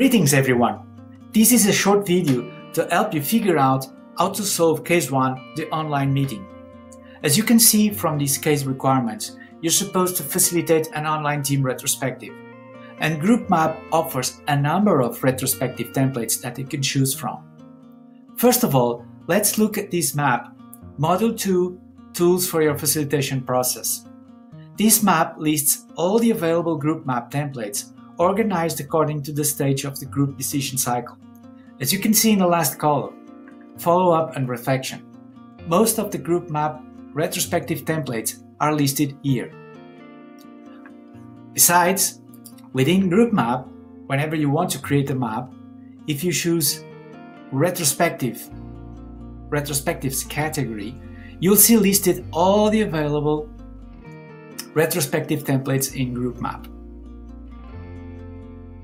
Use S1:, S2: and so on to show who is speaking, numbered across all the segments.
S1: Greetings everyone! This is a short video to help you figure out how to solve case 1, the online meeting. As you can see from these case requirements, you're supposed to facilitate an online team retrospective. And GroupMap offers a number of retrospective templates that you can choose from. First of all, let's look at this map, Module 2 Tools for your facilitation process. This map lists all the available GroupMap templates organized according to the stage of the group decision cycle. As you can see in the last column, follow-up and reflection. Most of the GroupMap retrospective templates are listed here. Besides, within GroupMap, whenever you want to create a map, if you choose retrospective, retrospectives category, you'll see listed all the available retrospective templates in GroupMap.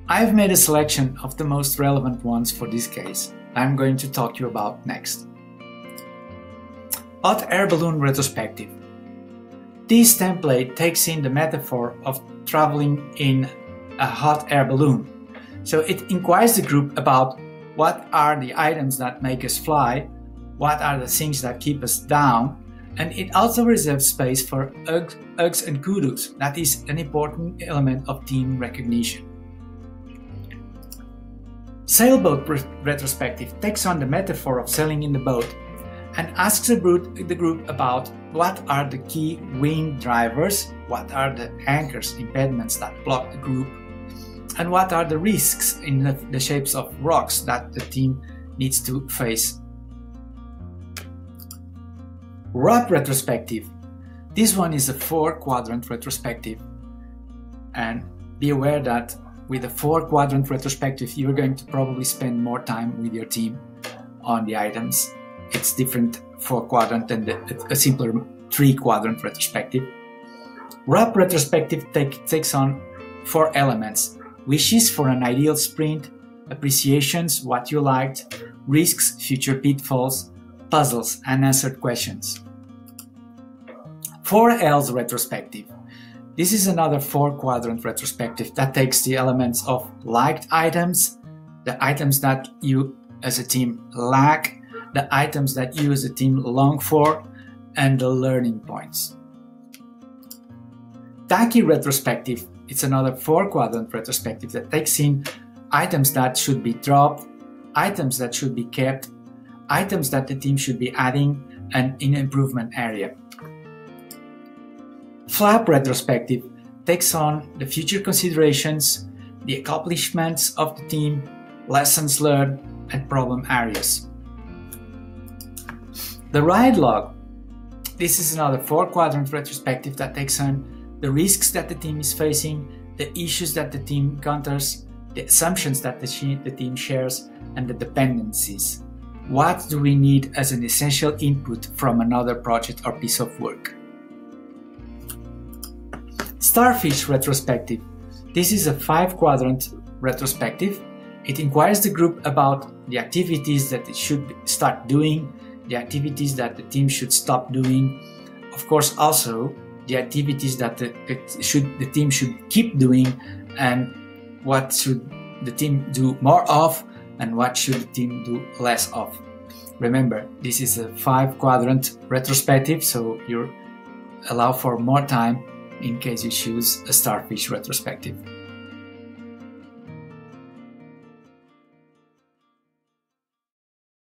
S1: I've made a selection of the most relevant ones for this case I'm going to talk to you about next. Hot air balloon retrospective. This template takes in the metaphor of traveling in a hot air balloon. So it inquires the group about what are the items that make us fly, what are the things that keep us down, and it also reserves space for hugs and kudos. That is an important element of team recognition. Sailboat retrospective takes on the metaphor of sailing in the boat and asks the group about what are the key wind drivers, what are the anchors, impediments that block the group, and what are the risks in the, the shapes of rocks that the team needs to face. ROP retrospective. This one is a four quadrant retrospective. And be aware that with a four quadrant retrospective, you're going to probably spend more time with your team on the items. It's different four quadrant than the, a simpler three quadrant retrospective. Wrap retrospective take, takes on four elements wishes for an ideal sprint, appreciations, what you liked, risks, future pitfalls, puzzles, unanswered questions. 4Ls retrospective this is another four quadrant retrospective that takes the elements of liked items, the items that you as a team lack, the items that you as a team long for, and the learning points. DAKI retrospective, it's another four quadrant retrospective that takes in items that should be dropped, items that should be kept, items that the team should be adding, and in improvement area. Flap retrospective takes on the future considerations, the accomplishments of the team, lessons learned, and problem areas. The RAID log. This is another four quadrant retrospective that takes on the risks that the team is facing, the issues that the team encounters, the assumptions that the, the team shares, and the dependencies. What do we need as an essential input from another project or piece of work? Starfish retrospective. This is a five quadrant retrospective. It inquires the group about the activities that it should start doing, the activities that the team should stop doing, of course, also the activities that the, should, the team should keep doing, and what should the team do more of, and what should the team do less of. Remember, this is a five quadrant retrospective, so you allow for more time in case you choose a starfish retrospective.